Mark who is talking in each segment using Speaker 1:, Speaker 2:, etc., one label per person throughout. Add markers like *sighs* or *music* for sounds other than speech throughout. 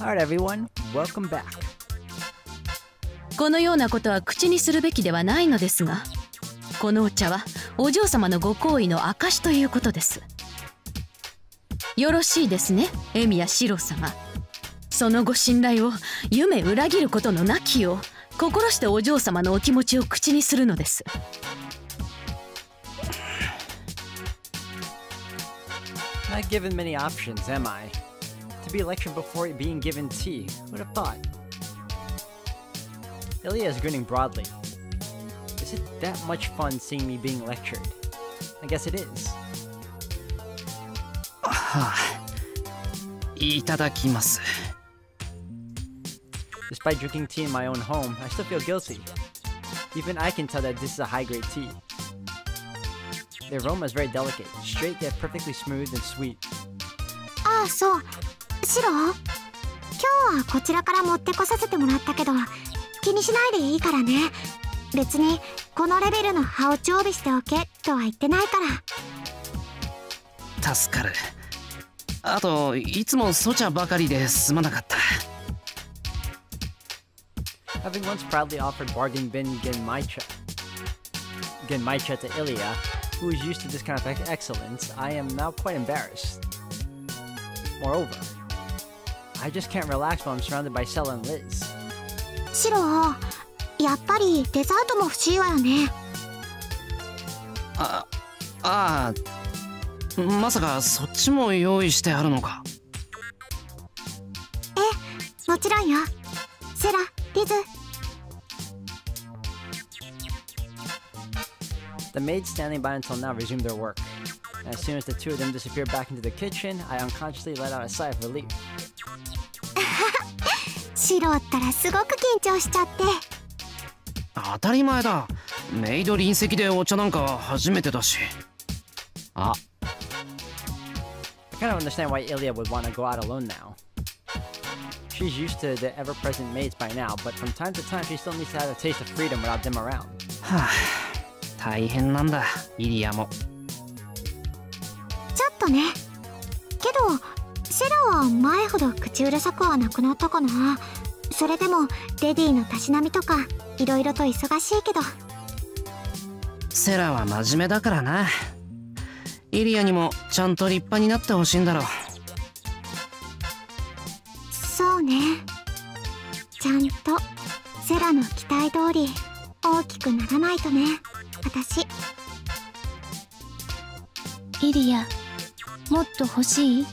Speaker 1: Alright, everyone, welcome back.
Speaker 2: このようなことは口にするべきではないのですがこのお茶はお嬢様のご好意の証ということです。よろしいですねエミヤシロ様。そのご信頼を夢裏切ることのなきよう心してお嬢様のお気持ちを口にするのです
Speaker 1: the election before being given tea. Who'd have thought? Ilya is grinning broadly. Is it that much fun seeing me being lectured? I guess it is. *sighs*
Speaker 3: Itadakimasu.
Speaker 1: Despite drinking tea in my own home, I still feel guilty. Even I can tell that this is a high-grade tea. The aroma is very delicate, straight yet perfectly smooth and sweet.
Speaker 4: Ah, so シロ今日はこちらから持ってこさせてもらったけど気にしないでいいからね別にこのレベルの葉を常備しておけとは言ってないから
Speaker 3: 助かるあといつもソチャばかりですまなかった
Speaker 1: Having once proudly offered bargain bin Genmaicha, Genmaicha to Ilya, who is used to this kind of ex- excellence, I am now quite embarrassed. Moreover, I just can't relax while I'm surrounded by Sella and Liz.
Speaker 4: シロやっぱりデザートも欲しいわよね
Speaker 3: あああまさかそっちも用意してあるのか
Speaker 4: もちろんよセラリズ
Speaker 1: The maids standing by until now resumed their work. And as soon as the two of them disappeared back into the kitchen, I unconsciously let out a sigh of relief.
Speaker 4: シロったらすごく緊張しちゃって
Speaker 3: 当たり前だメイド臨席でお茶なんか初めてだしあ
Speaker 1: I kind of understand why Ilya would want to go out alone now. She's used to the ever present maids by now, but from time to time she still needs to have a taste of freedom without them around.
Speaker 3: はあ大変なんだイリアも
Speaker 4: ちょっとねシロは前ほど口うるさくはなくなったかな。それでもレディのたしなみとかいろいろと忙しいけど。
Speaker 3: セラは真面目だからな。イリアにもちゃんと立派になってほしいんだろう。
Speaker 4: そうね。ちゃんとセラの期待通り大きくならないとね。私。
Speaker 5: イリアもっと欲しい？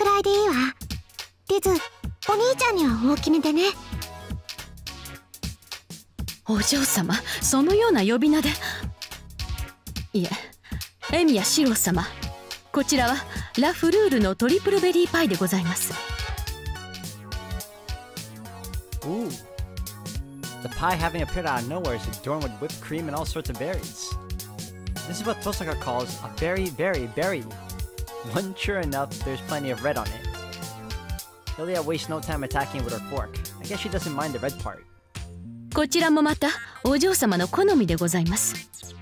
Speaker 4: くらいでいいわリズお兄ちゃんには大きめでね
Speaker 2: お嬢様そのような呼び名でいえエミヤシロ様こちらはラ・フルールのトリプルベリーパイでございます
Speaker 1: Ooh. The pie having appeared out of nowhere is adorned with whipped cream and all sorts of berries. This is what Tosaka calls a very, very berry. One sure enough, there's plenty of red on it. Ilya wastes no time attacking it with her fork. I guess she doesn't mind the red part.
Speaker 2: こちらもまたお嬢様の好みでございます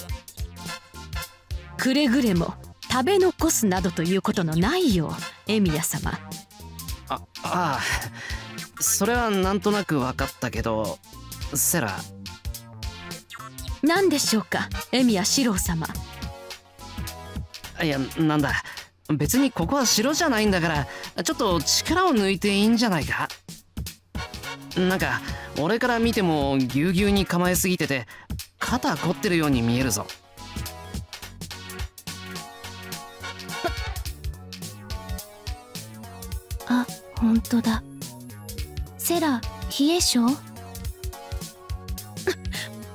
Speaker 2: くれぐれも食べ残すなどということのないようエミヤ様
Speaker 3: あああそれはなんとなく分かったけどセラ
Speaker 2: 何でしょうかエミヤシロ様
Speaker 3: いやなんだ別にここは城じゃないんだからちょっと力を抜いていいんじゃないか？なんか俺から見てもぎゅうぎゅうに構えすぎてて肩凝ってるように見えるぞ。
Speaker 5: あ本当だ。セラ冷え性？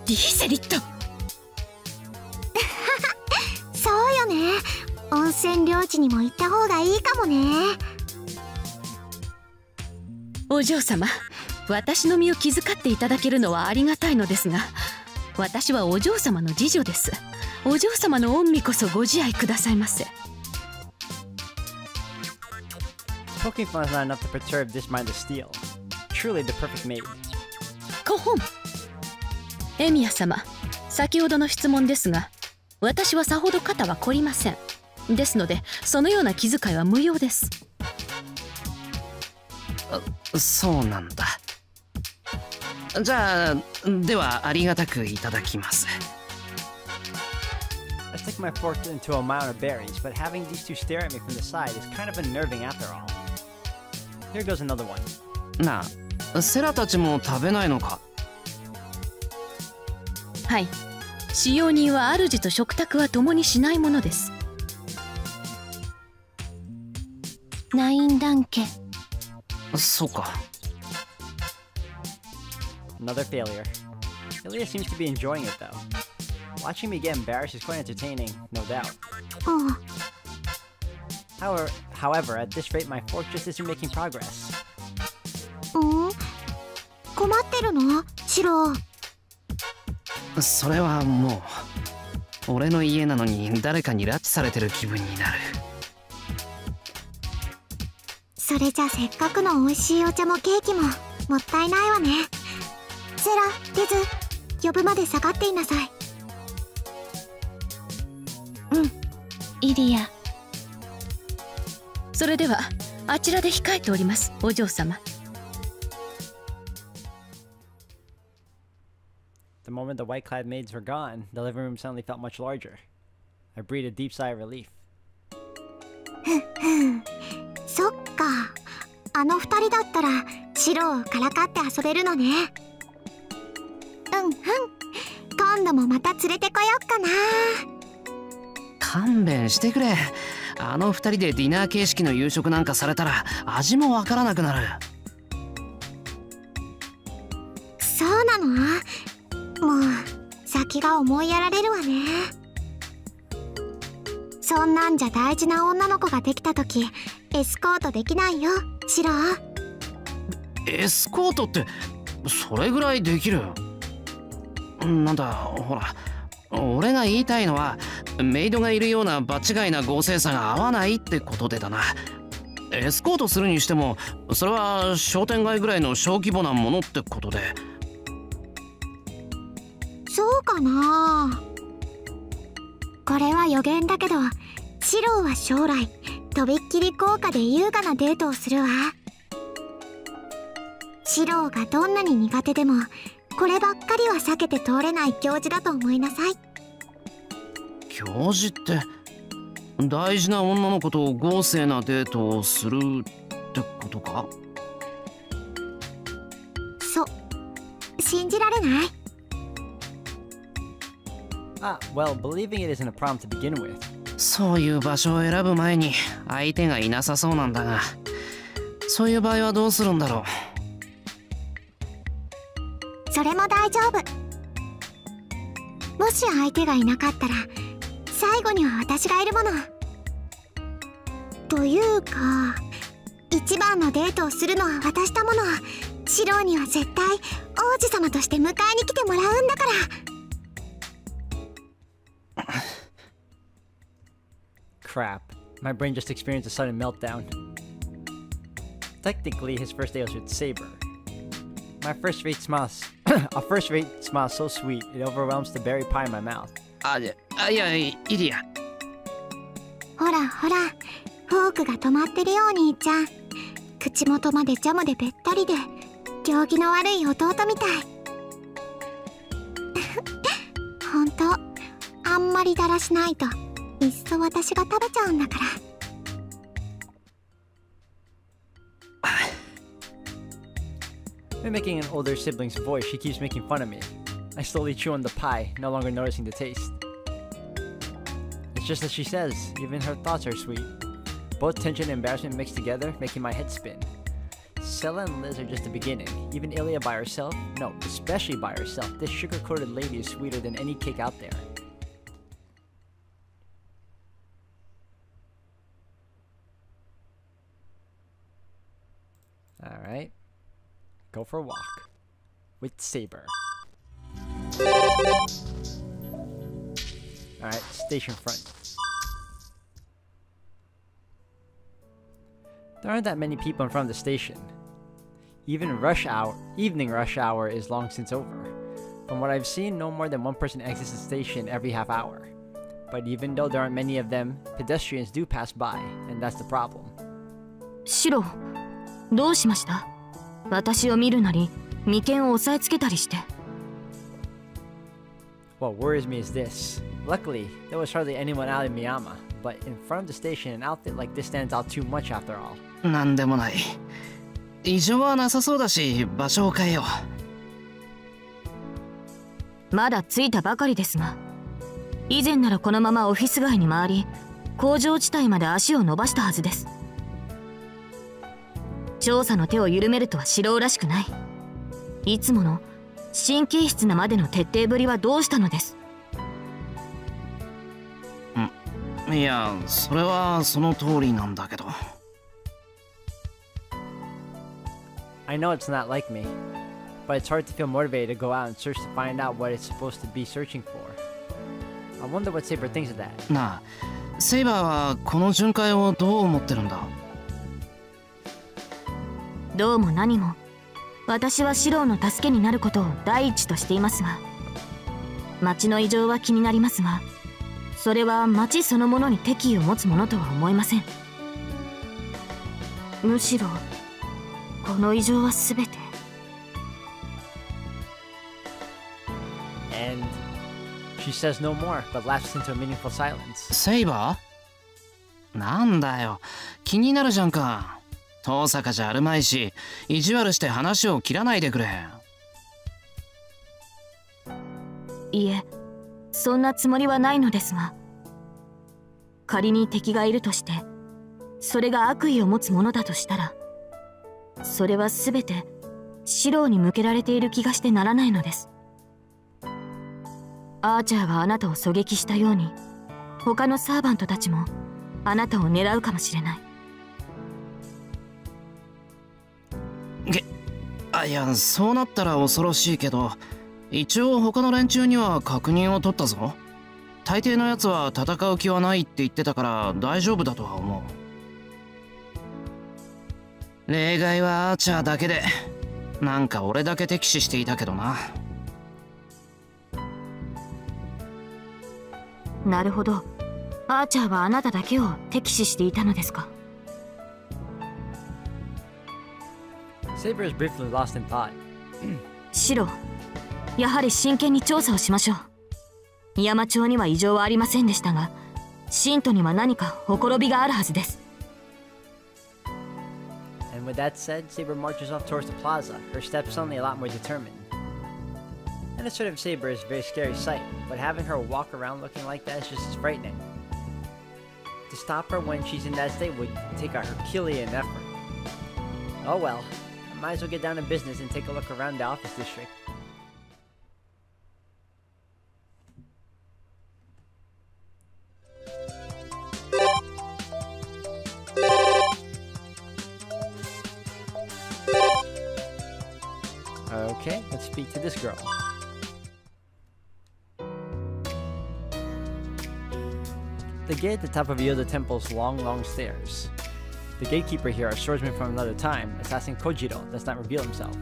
Speaker 2: リーセリット。*laughs*
Speaker 4: そうよね温泉領地にも行った方がいいかもね。
Speaker 2: お嬢様私の身を気遣っていただけるのはありがたいのですが私はお嬢様の次女です。お嬢様の御身こそご自愛くださいませ。
Speaker 1: Poking fun is not enough to perturb this mind of steel. Truly the perfect maid.
Speaker 2: コホンエミヤ様先ほどの質問ですが私はさほど肩は凝りませんですのでそのような気遣いは無用です
Speaker 3: そうなんだじゃあではありがたくいただきます
Speaker 1: I stick my fork into a mound of berries, but having these two stare at me from the side is kind of unnerving after all. Here goes another one.
Speaker 3: なあセラたちも食べないのか
Speaker 2: はい使用人は主と食卓は共にしないものです
Speaker 5: ナインダンケ
Speaker 3: そうか
Speaker 1: Another failure. Ilya seems to be enjoying it though. Watching me get embarrassed is quite entertaining, no doubt.
Speaker 4: うん。
Speaker 1: However, however, at this rate, my fork just isn't making progress.
Speaker 4: うん困ってるのシロ
Speaker 3: それはもう俺の家なのに誰かに拉致されてる気分になる
Speaker 4: れじゃせっかくの美味しいお茶もケーキももったいないわねセラデズ呼ぶまで下がっていなさい
Speaker 5: イリア
Speaker 2: それではあちらで控えておりますお嬢様
Speaker 1: The moment the white clad maids were gone, the living room suddenly felt much larger. I breathed a deep sigh of relief.
Speaker 4: そっか。あの二人だったらシロをからかって遊べるのね。うんうん。今度もまた連れてこよっかな。
Speaker 3: 勘弁してくれ。あの二人でディナー形式の夕食なんかされたら味もわからなくなる。
Speaker 4: そうなの？もう先が思いやられるわね。そんなんじゃ大事な女の子ができた時エスコートできないよシロ。
Speaker 3: エスコートってそれぐらいできる？なんだほら俺が言いたいのはメイドがいるような場違いな合成さが合わないってことでだな。エスコートするにしてもそれは商店街ぐらいの小規模なものってことで。
Speaker 4: そうかな。これは予言だけどシロは将来とびっきり高価で優雅なデートをするわ。シロがどんなに苦手でもこればっかりは避けて通れない行事だと思いなさい。
Speaker 3: 教授って大事な女の子と豪勢なデートをするってことか？
Speaker 4: そ信じられない。
Speaker 1: Ah, well, believing it isn't a problem to begin with.
Speaker 3: そういう場所を選ぶ前に相手がいなさそうなんだがそういう場合はどうするんだろう？
Speaker 4: それも大丈夫。もし相手がいなかったら最後には私がいるもの。というか一番のデートをするのは私だもの。シローには絶対王子様として迎えに来てもらうんだから。
Speaker 1: Crap. My brain just experienced a sudden meltdown. Technically, his first day was with Saber. My first rate smiles. a first rate smile so sweet, it overwhelms the berry pie in my mouth.
Speaker 3: あいやあいやイリア
Speaker 4: ほらほらフォークが止まってるよお兄ちゃん口元までジャムでべったりで行儀の悪い弟みたいほんとあんまりだらしないといっそ私が食べちゃうんだから
Speaker 1: Mimicking an older sibling's voice, she keeps making fun of me. I slowly chew on the pie, no longer noticing the taste. It's just as she says, even her thoughts are sweet. Both tension and embarrassment mixed together, making my head spin. Sella and Liz are just the beginning. Even Ilya by herself, no, especially by herself, this sugar-coated lady is sweeter than any cake out there. Go for a walk. With Saber. Alright, station front. There aren't that many people in front of the station. Even rush hour, evening rush hour is long since over. From what I've seen, no more than one person exits the station every half hour. But even though there aren't many of them, pedestrians do pass by, and that's the problem.
Speaker 5: シロ
Speaker 6: どうしました 私を見るなり眉間を押さえつけたりして
Speaker 1: What worries me is this. Luckily, there was hardly anyone out in Miyama, but in front of the station, an outfit like this stands out too much after all.
Speaker 3: なんでもない異常はなさそうだし場所を変えよ
Speaker 6: まだ着いたばかりですが以前ならこのままオフィス街に回り工場地帯まで足を伸ばしたはずです調査の手を緩めるとは素人らしくないいつもの神経質なまでの徹底ぶりはどうしたのです
Speaker 3: ういやそれはその通りなんだけど
Speaker 1: I know it's not like me, but it's hard to feel motivated to go out and search to find out what it's supposed to be searching for. I wonder what Saber thinks of that.
Speaker 3: なあセイバーはこの巡回をどう思ってるんだ
Speaker 6: どうも何も。私はシローの助けになることを第一としていますが町の異常は気になりますがそれは町そのものに敵意を持つものとは思えません。むしろこの異常は全て。
Speaker 1: And she says no more, but lapses into a meaningful silence.
Speaker 3: セイバー？なんだよ。気になるじゃんか遠坂じゃあるまいし意地悪して話を切らないでくれ。
Speaker 6: いえそんなつもりはないのですが。仮に敵がいるとしてそれが悪意を持つものだとしたらそれは全てシローに向けられている気がしてならないのです。アーチャーがあなたを狙撃したように他のサーバントたちもあなたを狙うかもしれない。
Speaker 3: げあいやそうなったら恐ろしいけど一応他の連中には確認を取ったぞ。大抵のやつは戦う気はないって言ってたから大丈夫だとは思う。例外はアーチャーだけでなんか俺だけ敵視していたけどな。
Speaker 6: なるほど。アーチャーはあなただけを敵視していたのですか？
Speaker 1: Saber is briefly lost in thought.
Speaker 6: シロやはり真剣に調査をしましょう山町には異常はありませんでしたが信徒には何かほころびがあるはずです
Speaker 1: And with that said, Saber marches off towards the plaza, her steps suddenly a lot more determined. And a sort of Saber is a very scary sight, but having her walk around looking like that is just as frightening. To stop her when she's in that state would take a Herculean effort. Oh well, I might as well get down to business and take a look around the office district. Okay, let's speak to this girl. The gate at the top of Yoda Temple's long, long stairs. The gatekeeper here, a swordsman from another time, assassin Kojiro, does not reveal himself.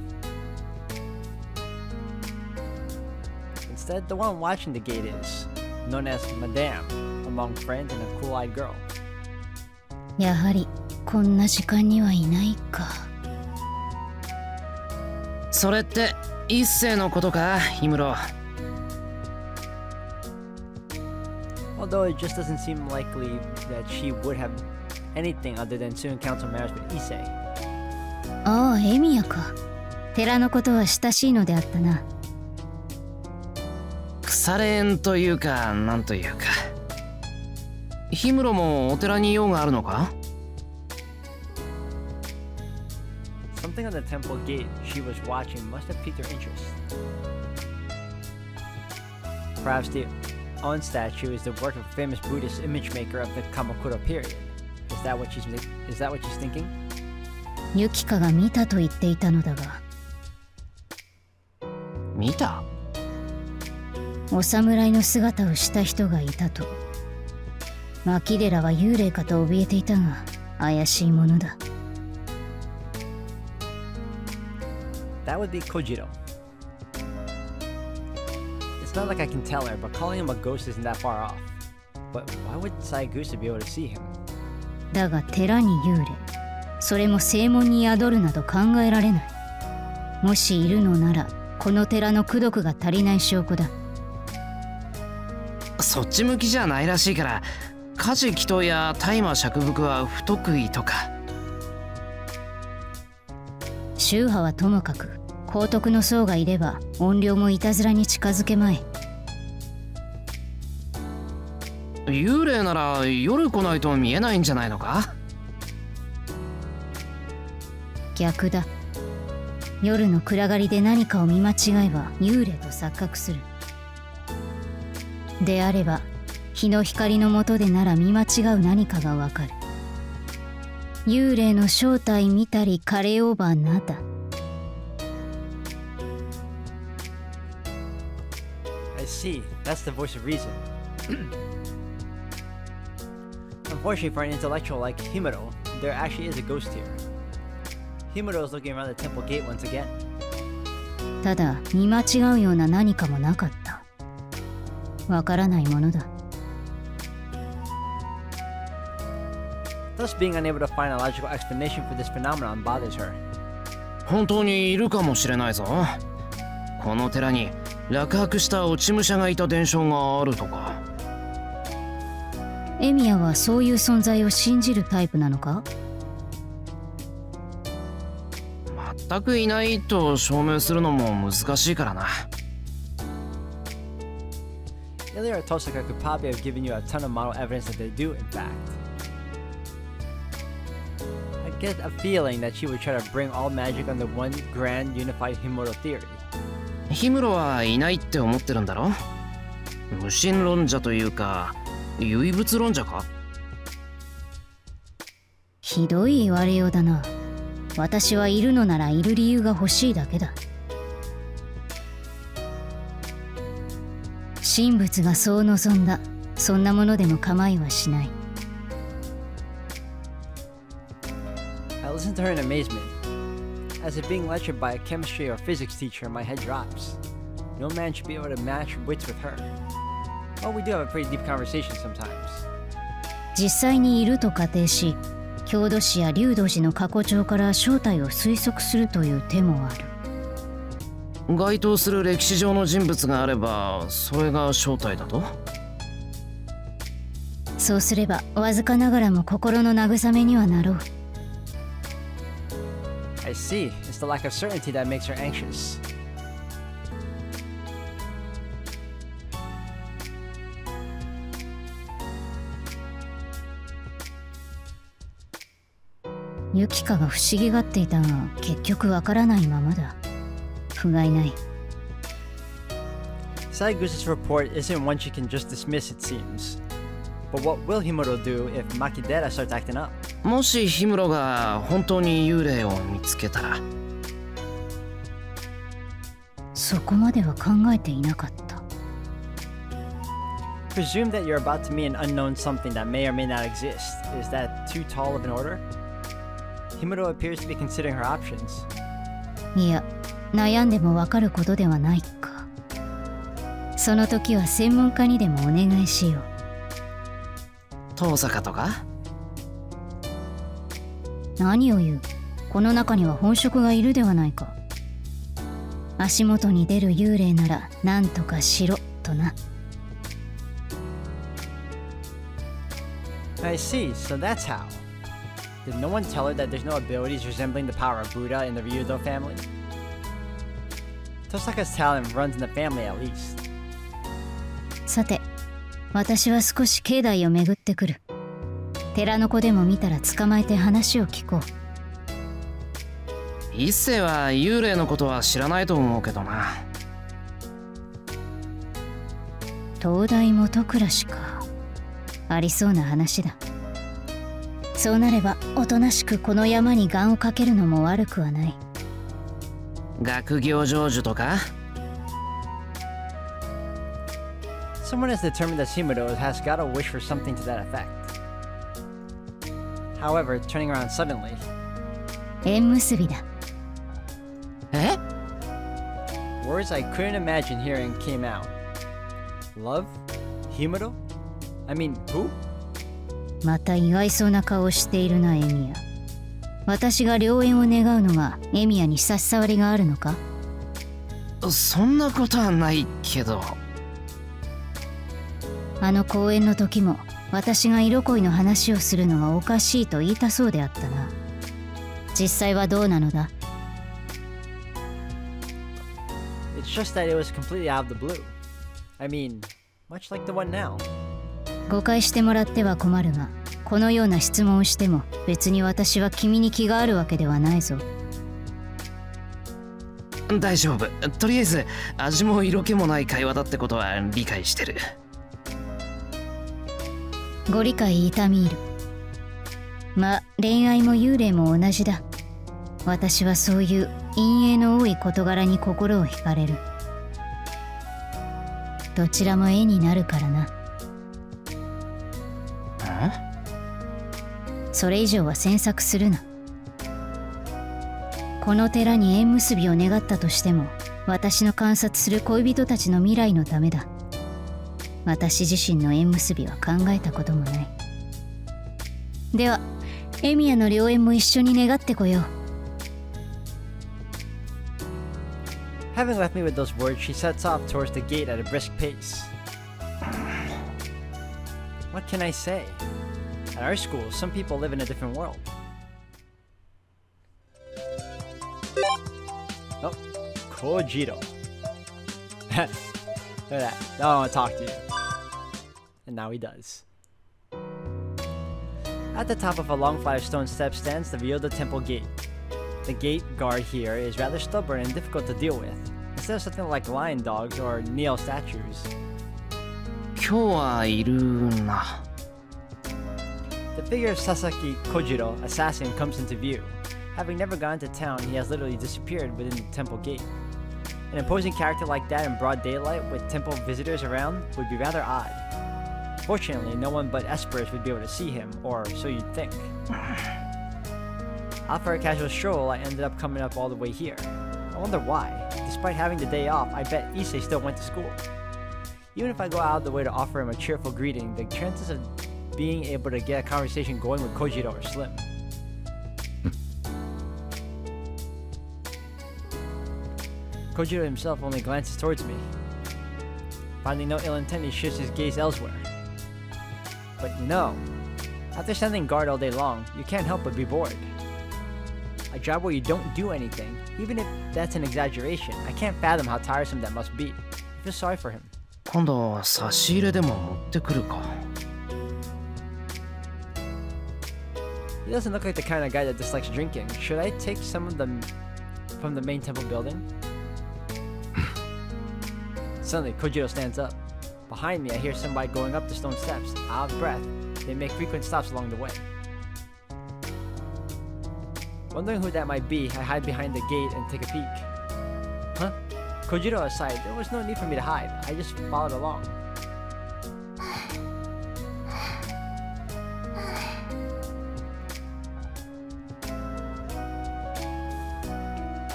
Speaker 1: Instead, the one watching the gate is, known as Madame, among friends and a cool-eyed girl.
Speaker 5: やはりこんな時間にはいないか
Speaker 3: それって一世のことか氷室
Speaker 1: Although it just doesn't seem likely that she would have anything other than soon council marriage with Issei.
Speaker 5: ああエミヤか寺のことは親しいのであったな
Speaker 3: 腐れ縁というかなんというか氷室もお寺に用があるのか
Speaker 1: Something on the temple gate she was watching must have piqued her interest. Perhaps the On statue is the work of a famous Buddhist image maker of the Kamakura period. Is that what she's is that what she's thinking?
Speaker 5: ユキカが見たと言っていたのだが
Speaker 3: 見た
Speaker 5: お侍の姿をした人がいたと牧寺は幽霊かと怯えていたが怪しいものだ
Speaker 1: That would be Kojiro. It's not like I can tell her, but calling him a ghost isn't that far off. But why would Saigusa be able to see him?
Speaker 5: だが寺に幽霊。それも正門に宿るなど考えられない。もしいるのならこの寺の功徳が足りない証拠だ。
Speaker 3: そっち向きじゃないらしいから家事祈祷や大麻釈伏は不得意とか。
Speaker 5: 宗派はともかく高徳の僧がいれば怨霊もいたずらに近づけまい
Speaker 3: 幽霊なら夜来ないと見えないんじゃないのか？
Speaker 5: 逆だ。夜の暗がりで何かを見間違えば幽霊と錯覚する。であれば日の光の下でなら見間違う何かがわかる。幽霊の正体見たりカレーオーバーなだ
Speaker 1: Unfortunately for an intellectual like Himuro, there actually is a ghost here. Himuro is looking around the temple gate once again.
Speaker 5: ただ見間違うような何かもなかったわからないものだ
Speaker 1: Thus, being unable to find a logical explanation for this phenomenon bothers her.
Speaker 3: 本当にいるかもしれないぞこの寺に落泊した落ち武者がいた伝承があるとか
Speaker 5: エミヤはそういう存在を信じるタイプなのか
Speaker 3: 全くいないと証明するのも難しいからな
Speaker 1: Ilya or Tosaka could probably have given you a ton of model evidence that they do, in fact. I get a feeling that she would try to bring all magic under one grand unified Himuro theory.
Speaker 3: ヒムロはいないって思ってるんだろ無神論者というか唯物論者か
Speaker 5: ひどい言われようだな私はいるのならいる理由が欲しいだけだ神仏がそう望んだそんなものでも構いはしない
Speaker 1: I listen to her in amazement. As if being lectured by a chemistry or physics teacher, my head drops. No man should be able to match wits with her.
Speaker 5: 実際にいると仮定し郷土史や龍道寺の過去帳から正体を推測するという手もある
Speaker 3: 該当する歴史上の人物があればそれが正体だと？
Speaker 5: そうすればわずかながらも心の慰めにはなろう
Speaker 1: I see. It's the lack of certainty that makes her anxious.
Speaker 5: ユキカが不思議がっていたが結局わからないままだ不甲斐ない
Speaker 1: Saigusa's report isn't one she can just dismiss, it seems. But what will Himuro do if Makidera starts acting up?
Speaker 3: もしヒムロが本当に幽霊を見つけたら
Speaker 5: そこまでは考えていなかった
Speaker 1: Presume that you're about to meet an unknown something that may or may not exist. Is that too tall of an order? Himuro appears to be considering her options.
Speaker 5: いや悩んでもわかることではないか。その時は専門家にでもお願いしよう。
Speaker 3: 遠坂とか
Speaker 5: 何を言う？この中には本職がいるではないか。足元に出る幽霊なら何とかしろとな。
Speaker 1: I see, so that's how. Did no one tell her that there's no abilities resembling the power of Buddha in the Ryudo family? Tosaka's talent runs in the family at least.
Speaker 5: さて私は少し境内を巡ってくる寺の子でも見たら捕まえて話を聞こう
Speaker 3: 一世は幽霊のことは知らないと思うけどな
Speaker 5: 東大元暮らしかありそうな話だそうなればおとなしくこの山に願をかけるのも悪くはない
Speaker 3: 学業成就とか
Speaker 1: Someone has determined that Shimuro has got a wish for something to that effect. However, turning around suddenly,
Speaker 5: 縁結びだ
Speaker 3: え
Speaker 1: words I couldn't imagine hearing came out. Love? Himuro? I mean, who?
Speaker 5: また意外そうな顔をしているなエミヤ。私が良縁を願うのがエミヤに差し障りがあるのか？
Speaker 3: そんなことはないけど。
Speaker 5: あの公演の時も私が色恋の話をするのがおかしいと言いたそうであったな。実際はどうなのだ
Speaker 1: ？It's just that it was completely out of the blue. I mean, much like the one now.
Speaker 5: 誤解してもらっては困るがこのような質問をしても別に私は君に気があるわけではないぞ。
Speaker 3: 大丈夫。とりあえず味も色気もない会話だってことは理解してる。
Speaker 5: ご理解痛み入る。ま恋愛も幽霊も同じだ。私はそういう陰影の多い事柄に心を惹かれる。どちらも絵になるからなそれ以上は詮索するなこの寺に縁結びを願ったとしても私の観察する恋人たちの未来のためだ私自身の縁結びは考えたこともないではエミヤの良縁も一緒に願ってこよう
Speaker 1: Having left me with those words, she sets off towards the gate at a brisk pace. What can I say? At our school, some people live in a different world. Oh, Kojiro. *laughs* Look at that. I don't want to talk to you. And now he does. At the top of a long flight of stone steps stands the Ryoda Temple Gate. The gate guard here is rather stubborn and difficult to deal with. Instead of something like lion dogs or Neo statues,
Speaker 3: 今日はいるな
Speaker 1: The figure of Sasaki Kojiro, assassin, comes into view. Having never gone to town, he has literally disappeared within the temple gate. An imposing character like that in broad daylight with temple visitors around would be rather odd. Fortunately, no one but Espers would be able to see him, or so you'd think. *sighs* After a casual stroll, I ended up coming up all the way here. I wonder why. Despite having the day off, I bet Issei still went to school. Even if I go out of the way to offer him a cheerful greeting, the chances of being able to get a conversation going with Kojiro are slim. Kojiro himself only glances towards me. Finding no ill intent, he shifts his gaze elsewhere. But you know, after standing guard all day long, you can't help but be bored. A job where you don't do anything, even if that's an exaggeration, I can't fathom how tiresome that must be. I feel sorry for him.
Speaker 3: 今度差し入れでも持ってくるか
Speaker 1: He doesn't look like the kind of guy that dislikes drinking. Should I take some of them from the main temple building? *sighs* Suddenly, Kojiro stands up. Behind me, I hear somebody going up the stone steps. Out of breath, they make frequent stops along the way. Wondering who that might be, I hide behind the gate and take a peek. Huh? Kojiro aside, there was no need for me to hide. I just followed along.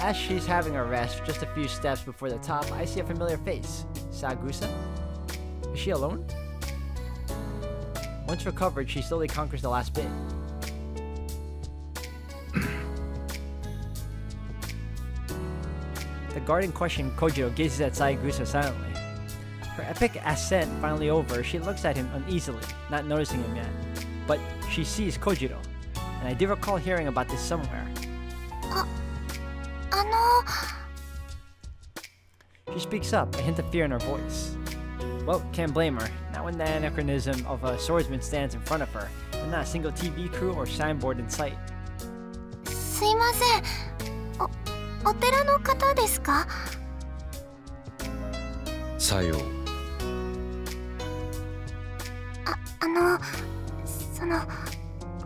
Speaker 1: As she's having a rest, just a few steps before the top, I see a familiar face. Sagusa? Is she alone? Once recovered, she slowly conquers the last bit. the guard in question, Kojiro, gazes at Saigusa silently. Her epic ascent finally over, she looks at him uneasily, not noticing him yet. But she sees Kojiro, and I do recall hearing about this somewhere. Speaks up, a hint of fear in her voice. Well, can't blame her. Not when the anachronism of a swordsman stands in front of her, and not a single TV crew or signboard in sight.
Speaker 4: すいませんおお寺の方ですか
Speaker 7: さよう
Speaker 4: ああのその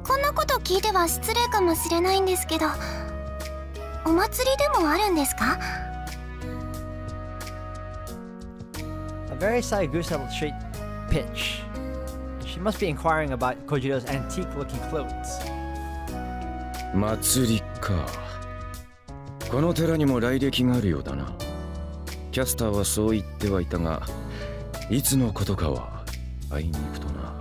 Speaker 4: こんなこと聞いては失礼かもしれないんですけどお祭りでもあるんですか
Speaker 1: very Saigusa straight pitch. She must be inquiring about Kojiro's antique looking clothes.
Speaker 7: 祭りかこの寺にも来歴があるようだなキャスターはそう言ってはいたがいつのことかは会いに行くとな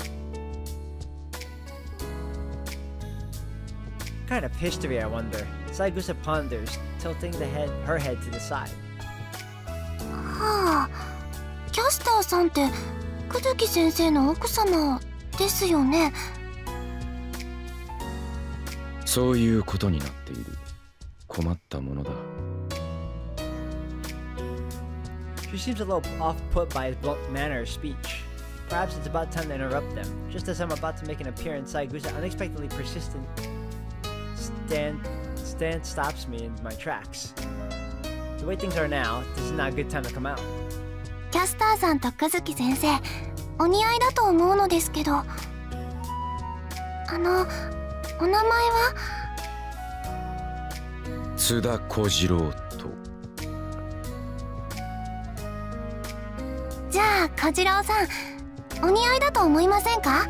Speaker 1: kind of history, I wonder? Saigusa ponders, tilting the head, her head to the side.
Speaker 8: はあさんって久月先生の奥様ですよね
Speaker 7: そういうことになっている困ったものだ
Speaker 1: She seems a little off put by his blunt manner of speech. Perhaps it's about time to interrupt them. Just as I'm about to make an appearance, Saigusa unexpectedly persistent stand stand stops me in my tracks. The way things are now, this is not a good time to come out.
Speaker 8: キャスターさんと久月先生お似合いだと思うのですけど。あのお名前は？
Speaker 7: 津田小次郎と。
Speaker 8: じゃあ小次郎さんお似合いだと思いませんか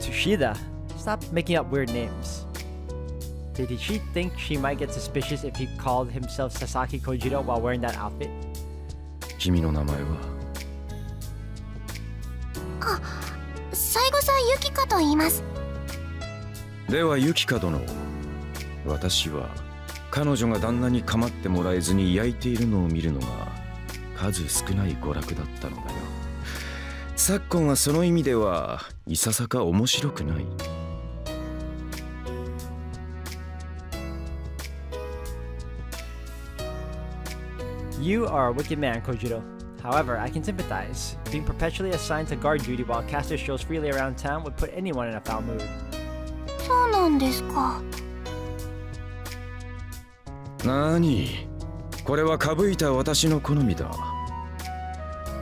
Speaker 1: ？Tsushida, stop making up weird names. Did she think she might get suspicious if he called himself Sasaki Kojiro while wearing that outfit?
Speaker 7: 君の名前は
Speaker 8: 最後さゆきかと言います
Speaker 7: ではユキカ殿私は彼女が旦那に構ってもらえずに焼いているのを見るのが数少ない娯楽だったのだよ昨今はその意味ではいささか面白くない
Speaker 1: You are a wicked man, Kojiro. However, I can sympathize. Being perpetually assigned to guard duty while caster strolls freely around town would put anyone in a foul mood.
Speaker 8: そうなんですか
Speaker 7: なにこれはかぶいた私の好みだ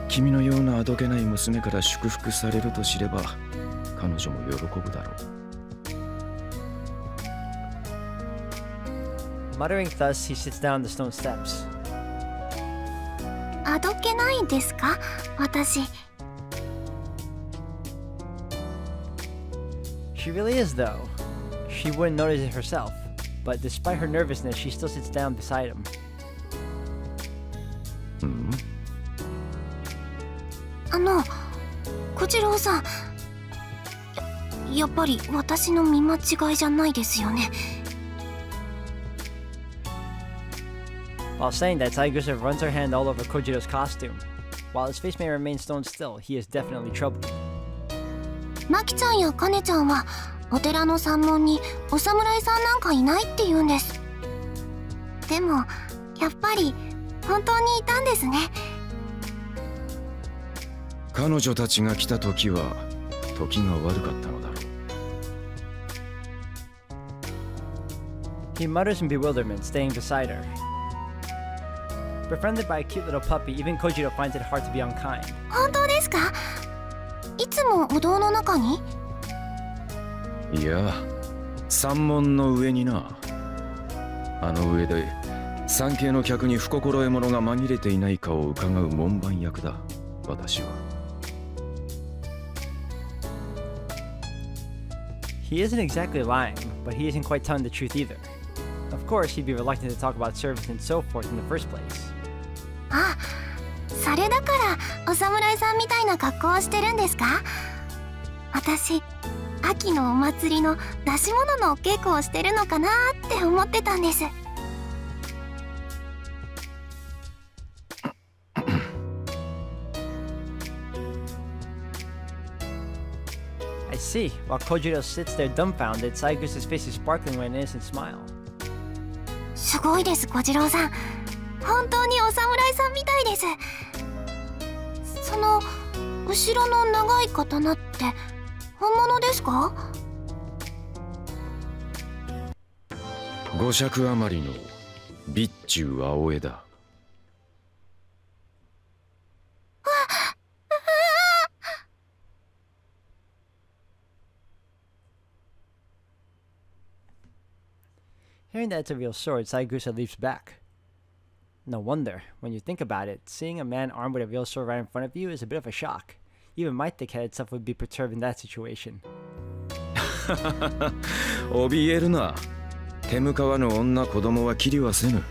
Speaker 7: 君のようなあどけない娘から祝福されると知れば彼女も喜ぶだろう
Speaker 1: Muttering thus, he sits down the stone steps.
Speaker 8: あどけないんですか私
Speaker 1: She really is, though. She wouldn't notice it herself, but despite her nervousness, she still sits down beside him.
Speaker 7: うん
Speaker 8: あの小次郎さんややっぱり私の見間違いじゃないですよね
Speaker 1: While saying that, Saigusa runs her hand all over Kojiro's costume. While his face may remain stone still, he is definitely troubled.
Speaker 8: マキちゃんやカネちゃんはお寺の山門にお侍さんなんかいないって言うんですでもやっぱり本当にいたんですね
Speaker 7: 彼女たちが来た時は時が悪かったのだろう
Speaker 1: He mutters in bewilderment, staying beside her. Befriended by a cute little puppy, even Kojiro finds it hard to be unkind.
Speaker 8: 本当ですかいつもお堂の中に
Speaker 7: いや山門の上になあの上で参詣の客に不心得者が紛れていないかを伺う門番役だ私は
Speaker 1: He isn't exactly lying, but he isn't quite telling the truth either. Of course, he'd be reluctant to talk about service and so forth in the first place.
Speaker 8: あそれだからお侍さんみたいな格好をしてるんですか私秋のお祭りの出し物のお稽古をしてるのかなって思ってたんです
Speaker 1: I see. While Kojiro sits there dumbfounded, Saigusa's face is sparkling with an innocent smile.
Speaker 8: すごいです小次郎さん本当にお侍さんみたいですその後ろの長い刀って本物ですか
Speaker 7: 五尺余りの備中青江だ
Speaker 1: Hearing that it's a real sword, Saigusa leaps back. No wonder. When you think about it, seeing a man armed with a real sword right in front of you is a bit of a shock. Even my thick-headed self would be perturbed in that situation. *laughs*
Speaker 7: 怯えるな手向かわぬ女子供は切りはせぬ